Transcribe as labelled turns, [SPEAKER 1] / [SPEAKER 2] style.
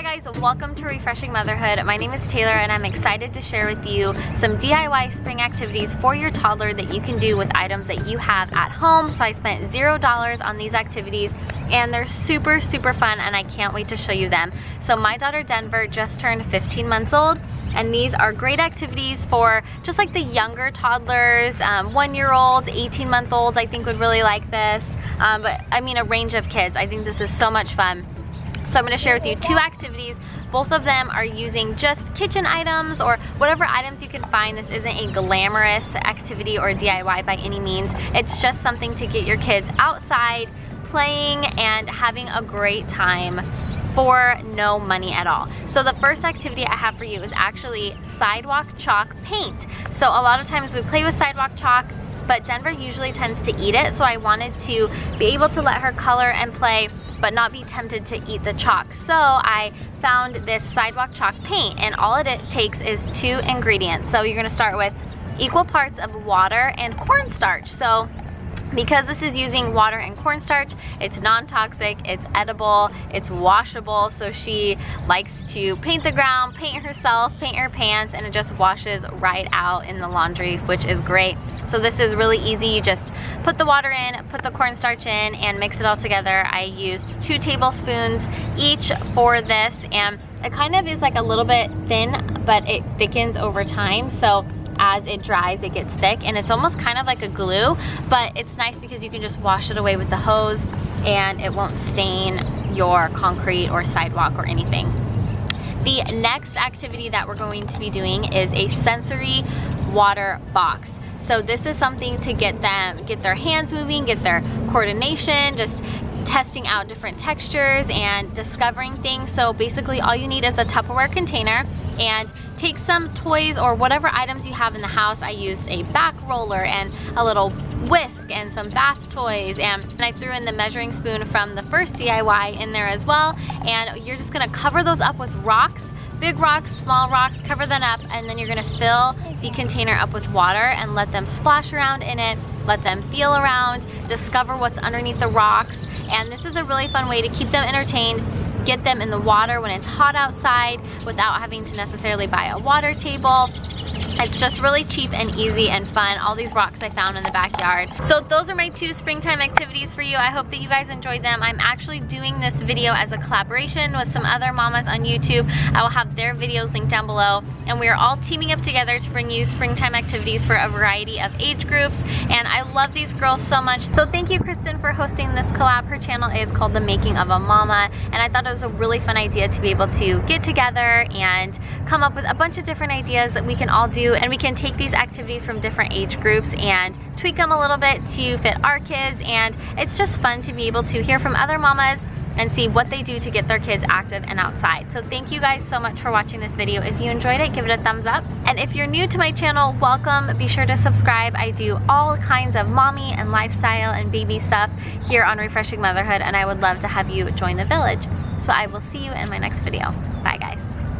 [SPEAKER 1] Hi guys, welcome to Refreshing Motherhood. My name is Tayler and I'm excited to share with you some DIY spring activities for your toddler that you can do with items that you have at home. So I spent $0 on these activities and they're super, super fun and I can't wait to show you them. So my daughter Denver just turned 15 months old and these are great activities for just like the younger toddlers, um, one-year-olds, 18-month-olds I think would really like this. Um, but I mean a range of kids. I think this is so much fun. So I'm gonna share with you two activities. Both of them are using just kitchen items or whatever items you can find. This isn't a glamorous activity or DIY by any means. It's just something to get your kids outside, playing and having a great time for no money at all. So the first activity I have for you is actually sidewalk chalk paint. So a lot of times we play with sidewalk chalk, but Denver usually tends to eat it, so I wanted to be able to let her color and play but not be tempted to eat the chalk. So I found this sidewalk chalk paint and all it takes is two ingredients. So you're gonna start with equal parts of water and cornstarch. So because this is using water and cornstarch, it's non-toxic, it's edible, it's washable, so she likes to paint the ground, paint herself, paint her pants, and it just washes right out in the laundry, which is great. So this is really easy. You just put the water in, put the cornstarch in, and mix it all together. I used two tablespoons each for this, and it kind of is like a little bit thin, but it thickens over time. So as it dries, it gets thick, and it's almost kind of like a glue, but it's nice because you can just wash it away with the hose, and it won't stain your concrete or sidewalk or anything. The next activity that we're going to be doing is a sensory water box. So this is something to get them, get their hands moving, get their coordination, just testing out different textures and discovering things. So basically all you need is a Tupperware container and take some toys or whatever items you have in the house. I used a back roller and a little whisk and some bath toys and, I threw in the measuring spoon from the first DIY in there as well and you're just gonna cover those up with rocks big rocks, small rocks, cover them up, and then you're gonna fill the container up with water and let them splash around in it, let them feel around, discover what's underneath the rocks, and this is a really fun way to keep them entertained, get them in the water when it's hot outside without having to necessarily buy a water table. It's just really cheap and easy and fun. All these rocks I found in the backyard. So those are my two springtime activities for you. I hope that you guys enjoyed them. I'm actually doing this video as a collaboration with some other mamas on YouTube. I will have their videos linked down below. And we are all teaming up together to bring you springtime activities for a variety of age groups. And I love these girls so much. So thank you, Kristen, for hosting this collab. Her channel is called The Making of a Mama. And I thought it was a really fun idea to be able to get together and come up with a bunch of different ideas that we can all and we can take these activities from different age groups and tweak them a little bit to fit our kids and it's just fun to be able to hear from other mamas and see what they do to get their kids active and outside. So thank you guys so much for watching this video. If you enjoyed it, give it a thumbs up. And if you're new to my channel, welcome. Be sure to subscribe. I do all kinds of mommy and lifestyle and baby stuff here on Refreshing Motherhood and I would love to have you join the village. So I will see you in my next video. Bye guys.